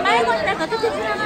迷子になったら手つな。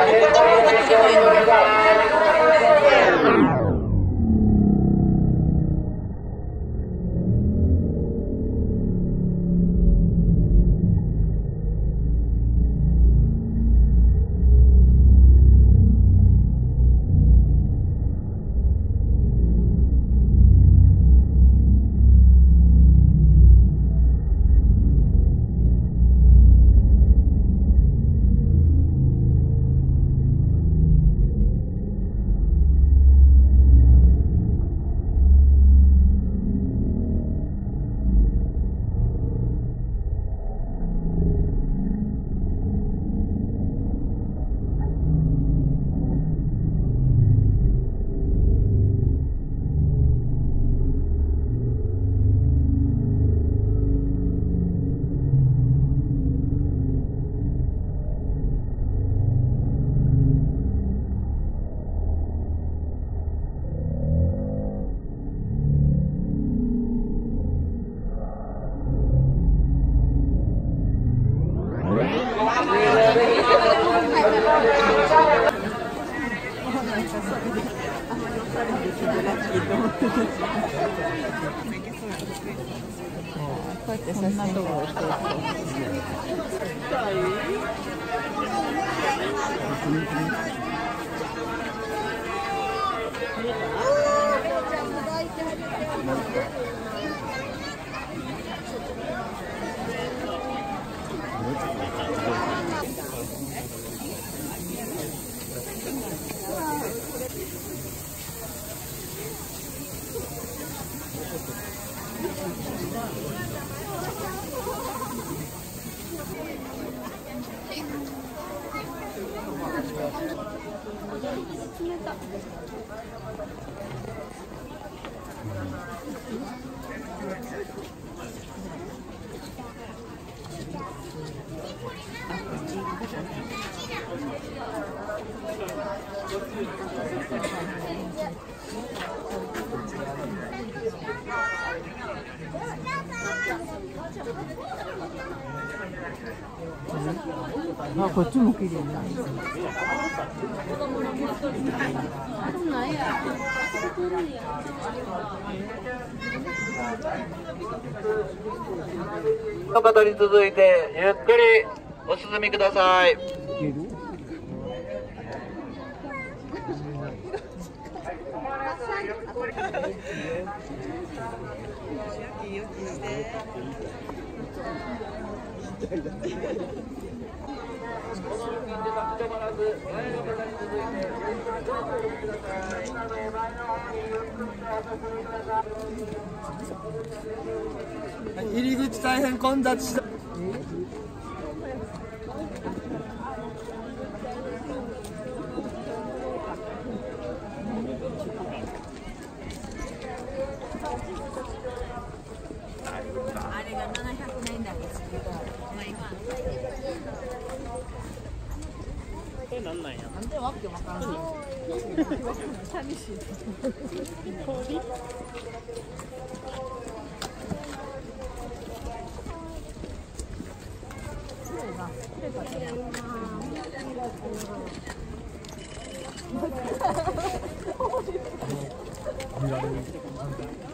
아, 감사합니다. ってそんなとこそうそう。あ、こっちも綺麗な。の方に続いてゆっくりお進みください。入り口大変混雑した。全然わけわからない。寂しい。氷見られる。